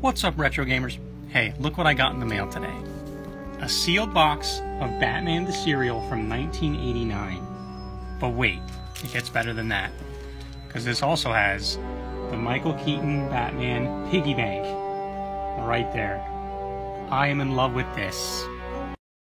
What's up, retro gamers? Hey, look what I got in the mail today. A sealed box of Batman the Cereal from 1989. But wait, it gets better than that. Because this also has the Michael Keaton Batman piggy bank. Right there. I am in love with this.